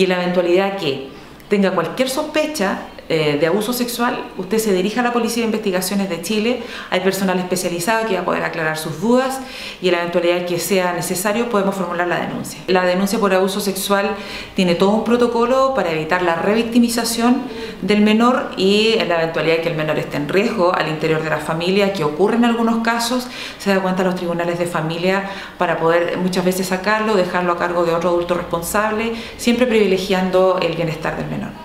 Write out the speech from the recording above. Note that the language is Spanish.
Y la eventualidad que tenga cualquier sospecha eh, de abuso sexual, usted se dirija a la Policía de Investigaciones de Chile, hay personal especializado que va a poder aclarar sus dudas y en la eventualidad que sea necesario podemos formular la denuncia. La denuncia por abuso sexual tiene todo un protocolo para evitar la revictimización del menor y en la eventualidad que el menor esté en riesgo al interior de la familia, que ocurre en algunos casos, se da cuenta los tribunales de familia para poder muchas veces sacarlo, dejarlo a cargo de otro adulto responsable, siempre privilegiando el bienestar del menor.